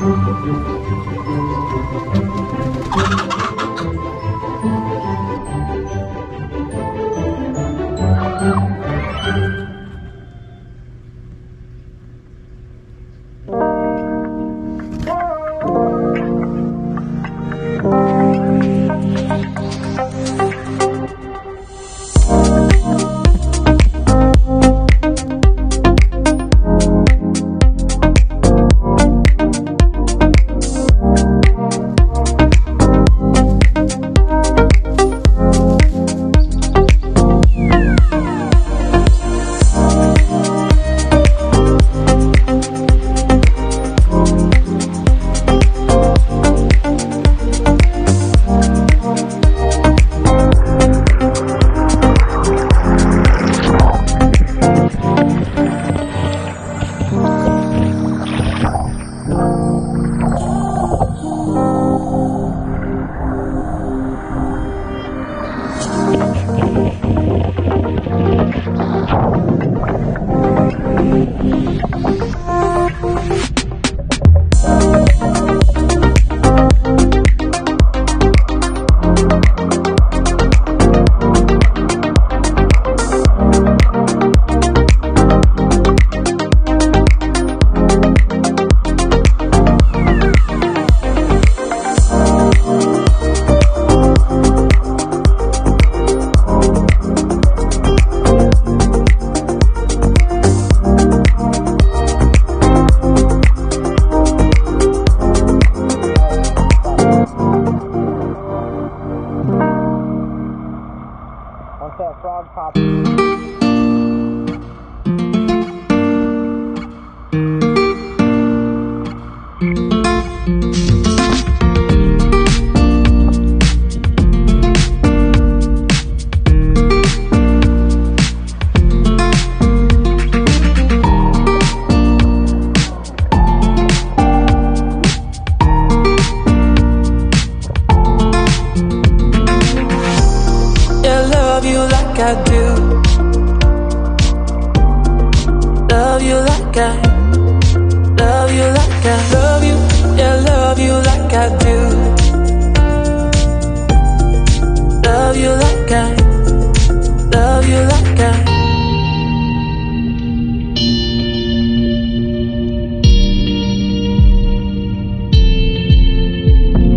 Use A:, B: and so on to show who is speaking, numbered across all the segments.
A: Música That
B: I do. Love you like I. Love you like I love you. Yeah, love you like I do. Love you like I. Love you like I.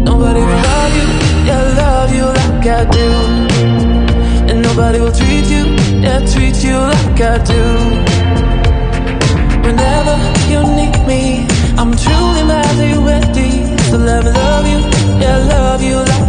B: Nobody love you, yeah, love you like I do. Nobody will treat you, yeah, treat you like I do. Whenever you need me, I'm truly madly ready. To love and love you, yeah, love you like